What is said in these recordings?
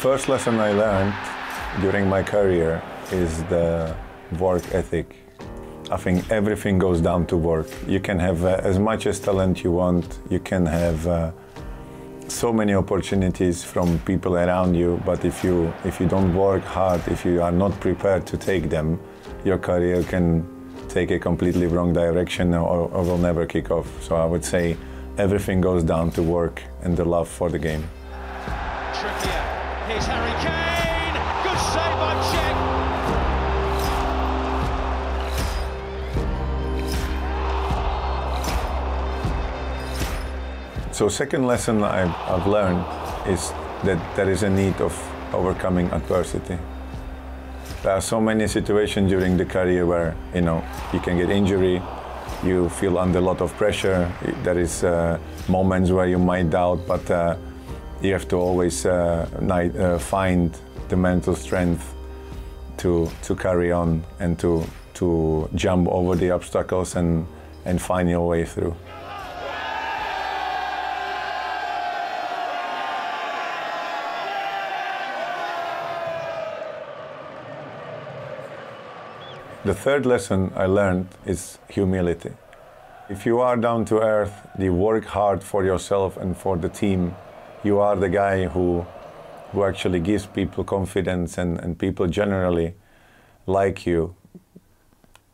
First lesson I learned during my career is the work ethic. I think everything goes down to work. You can have uh, as much as talent you want. You can have uh, so many opportunities from people around you, but if you if you don't work hard, if you are not prepared to take them, your career can take a completely wrong direction or, or will never kick off. So I would say everything goes down to work and the love for the game. Trippier. Here's Harry Kane. Good save by. So second lesson I've, I've learned is that there is a need of overcoming adversity. There are so many situations during the career where you know you can get injury, you feel under a lot of pressure. There is uh, moments where you might doubt, but uh, you have to always uh, uh, find the mental strength to to carry on and to to jump over the obstacles and and find your way through. The third lesson I learned is humility. If you are down to earth, you work hard for yourself and for the team, you are the guy who, who actually gives people confidence and, and people generally like you.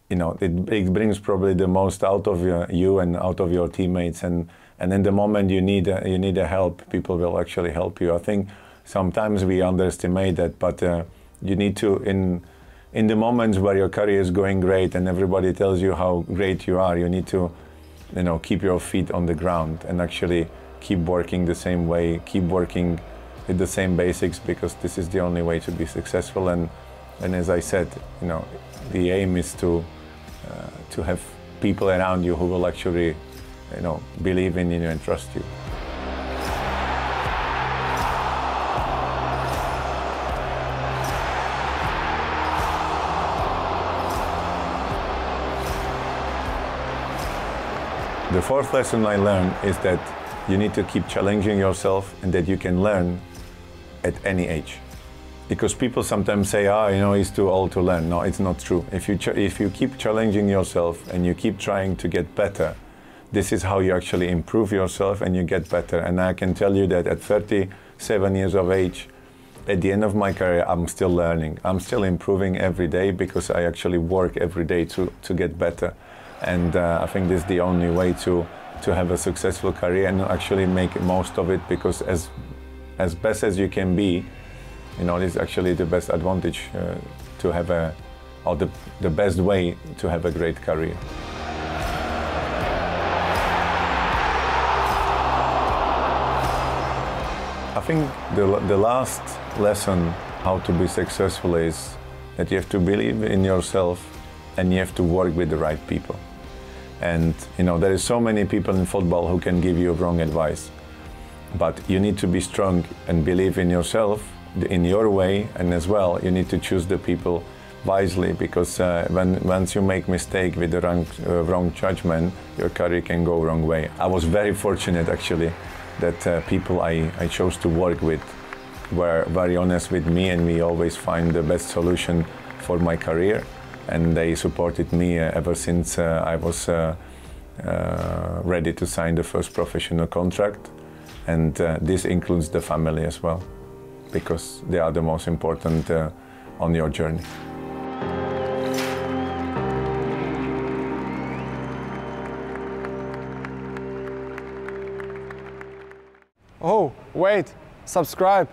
You know, it, it brings probably the most out of your, you and out of your teammates. And, and in the moment you need, a, you need a help, people will actually help you. I think sometimes we underestimate that, but uh, you need to, in, in the moments where your career is going great and everybody tells you how great you are, you need to, you know, keep your feet on the ground and actually keep working the same way, keep working with the same basics because this is the only way to be successful. And, and as I said, you know, the aim is to, uh, to have people around you who will actually, you know, believe in you and trust you. The fourth lesson I learned is that you need to keep challenging yourself and that you can learn at any age. Because people sometimes say, ah, you know, he's too old to learn. No, it's not true. If you, if you keep challenging yourself and you keep trying to get better, this is how you actually improve yourself and you get better. And I can tell you that at 37 years of age, at the end of my career, I'm still learning. I'm still improving every day because I actually work every day to, to get better. And uh, I think this is the only way to, to have a successful career and actually make most of it because as, as best as you can be, you know, is actually the best advantage uh, to have a, or the, the best way to have a great career. I think the, the last lesson how to be successful is that you have to believe in yourself and you have to work with the right people. And you know there is so many people in football who can give you wrong advice, but you need to be strong and believe in yourself, in your way, and as well you need to choose the people wisely because uh, when once you make mistake with the wrong, uh, wrong judgment, your career can go wrong way. I was very fortunate actually that uh, people I, I chose to work with were very honest with me and we always find the best solution for my career and they supported me uh, ever since uh, I was uh, ready to sign the first professional contract and this includes the family as well because they are the most important on your journey. Oh, wait, subscribe.